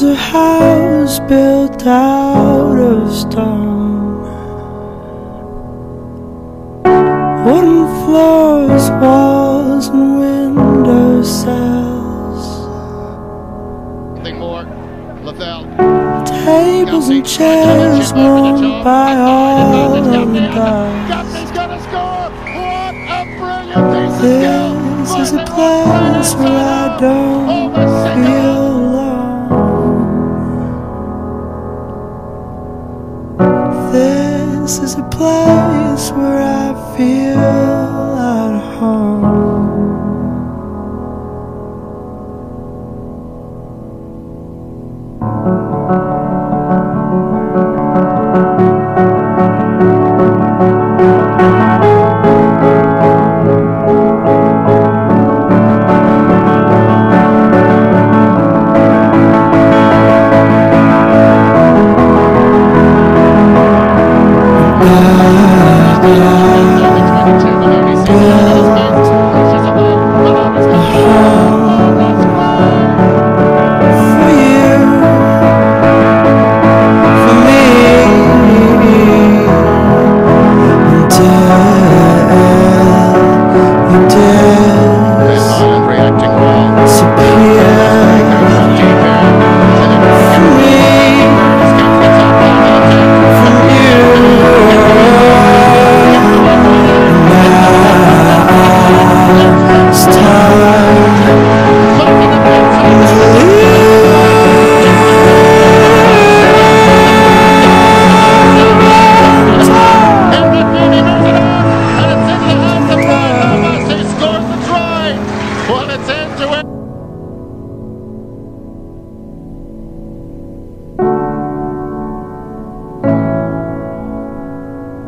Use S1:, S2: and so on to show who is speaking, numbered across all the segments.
S1: was a house built out of stone. Wooden floors, walls, and window cells.
S2: Nothing more. Lavelle.
S1: Tables and chairs worn by all of the dogs.
S2: Gaffney's gonna score! What a brilliant piece of skill!
S1: This is a place where I don't This is a place where I feel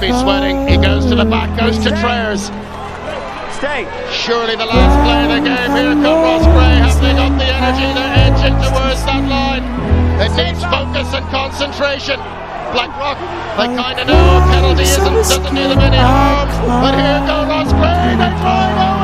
S2: be sweating. He goes to the back, goes to Trayers.
S3: Stay.
S2: Surely the last play of the game. Here come Ross Gray. Have they got the energy? They're edging towards that line. It needs focus and concentration. Blackrock, they kind of know a penalty isn't, doesn't do them any harm. But here go Ross Gray. They drive over